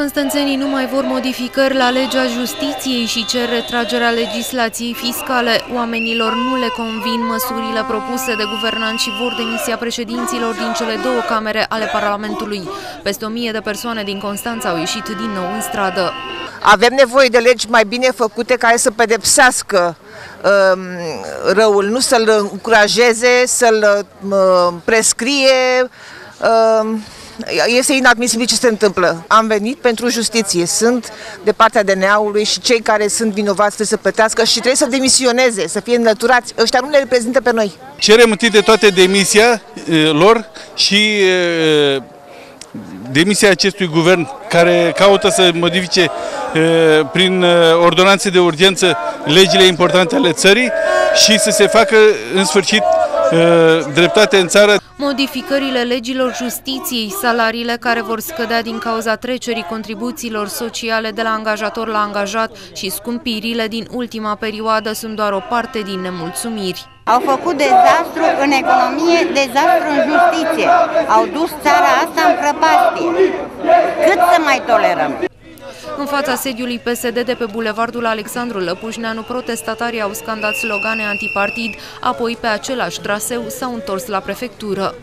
Constanțenii nu mai vor modificări la legea justiției și cer retragerea legislației fiscale. Oamenilor nu le convin măsurile propuse de guvernanți și vor demisia președinților din cele două camere ale Parlamentului. Peste o mie de persoane din Constanța au ieșit din nou în stradă. Avem nevoie de legi mai bine făcute care să pedepsească um, răul, nu să-l încurajeze, să-l uh, prescrie. Um, este inadmisibil ce se întâmplă. Am venit pentru justiție. Sunt de partea DNA-ului și cei care sunt vinovați trebuie să plătească și trebuie să demisioneze, să fie înlăturați. Ăștia nu ne reprezintă pe noi. Cerem întâi de toate demisia lor și demisia acestui guvern care caută să modifice prin ordonanțe de urgență legile importante ale țării și să se facă în sfârșit dreptate în țară. Modificările legilor justiției, salariile care vor scădea din cauza trecerii contribuțiilor sociale de la angajator la angajat și scumpirile din ultima perioadă sunt doar o parte din nemulțumiri. Au făcut dezastru în economie, dezastru în justiție. Au dus țara asta în prăpastie. Cât să mai tolerăm? În fața sediului PSD de pe bulevardul Alexandru Lăpușneanu, protestatarii au scandat slogane antipartid, apoi pe același traseu s-au întors la prefectură.